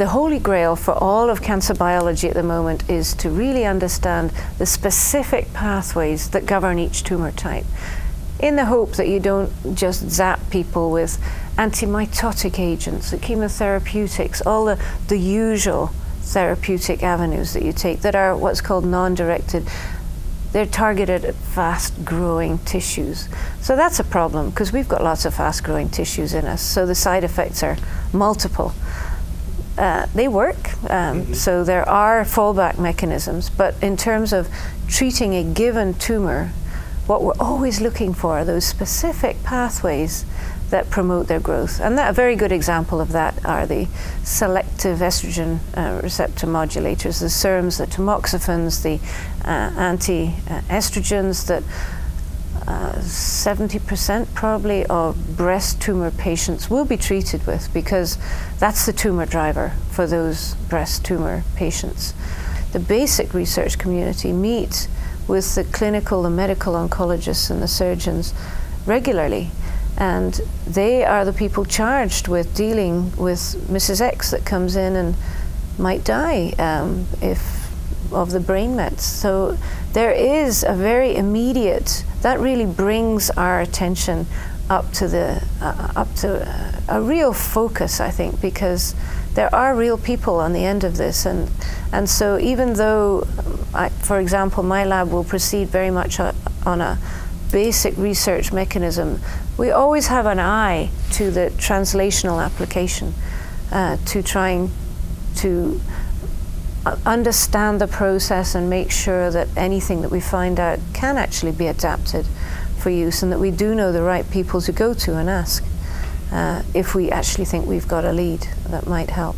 the holy grail for all of cancer biology at the moment is to really understand the specific pathways that govern each tumor type in the hope that you don't just zap people with antimitotic agents, the chemotherapeutics, all the, the usual therapeutic avenues that you take that are what's called non-directed they're targeted at fast growing tissues. So that's a problem because we've got lots of fast growing tissues in us. So the side effects are multiple. Uh, they work, um, mm-hmm. so there are fallback mechanisms, but in terms of treating a given tumor, what we're always looking for are those specific pathways that promote their growth. And that, a very good example of that are the selective estrogen uh, receptor modulators, the SERMs, the tamoxifens, the uh, anti-estrogens that 70% uh, probably of breast tumor patients will be treated with because that's the tumor driver for those breast tumor patients. The basic research community meets with the clinical, the medical oncologists, and the surgeons regularly and they are the people charged with dealing with Mrs. X that comes in and might die um, if of the brain mets. So there is a very immediate that really brings our attention up to the uh, up to uh, a real focus, I think, because there are real people on the end of this, and and so even though, I, for example, my lab will proceed very much on a basic research mechanism, we always have an eye to the translational application, uh, to trying to understand the process and make sure that anything that we find out can actually be adapted for use and that we do know the right people to go to and ask uh, if we actually think we've got a lead that might help.